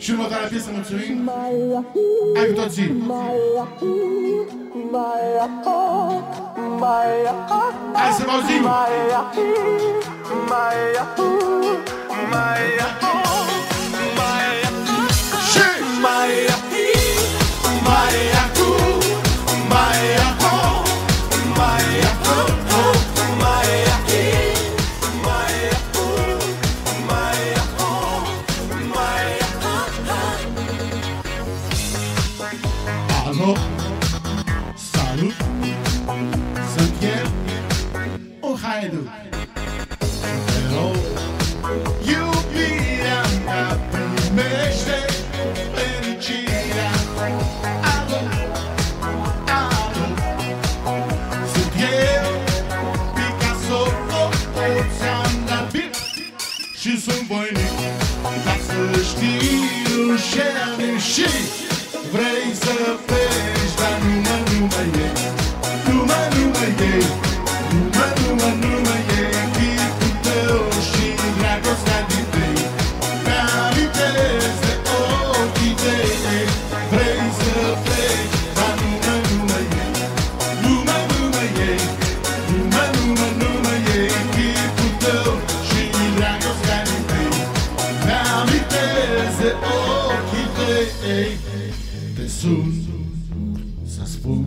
Chou nou ta la piste an swing. A yo toti. A se bauzi. Maya, Maya, Maya. Alo, salut, sunt eu, un haidu. Hello, iubirea mea primește fericirea. Alo, alo, sunt eu, Picasso, oh, oh, ți-am dat bip și sunt voinic. Dar să știi, nu și Vrei să pleci, sun să spun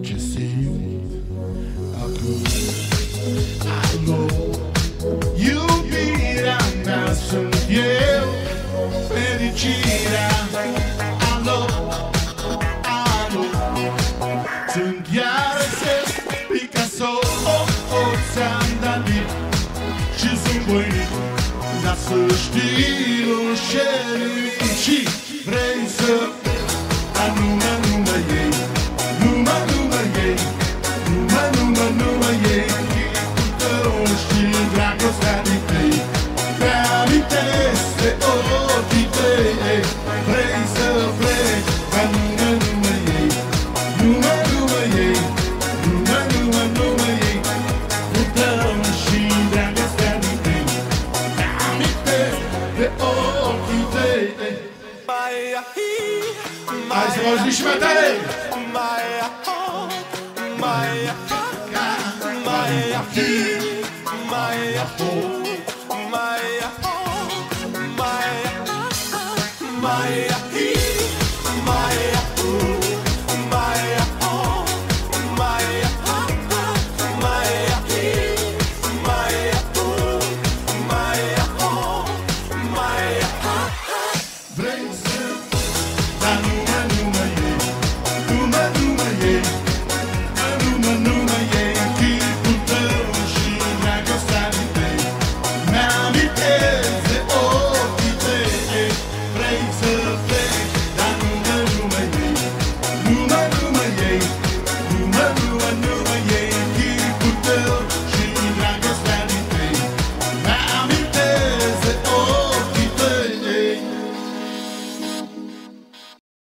ce simt acum. Alo, iubirea mea sunt eu Fericirea. Alo, alo Sunt iarăși Picasso. Oh, oh, ți-am dat bip Și sunt voinic Dar să știi, nu șeri Și vrei să Mais umas bichos meterem. Maia, Maia, Maia,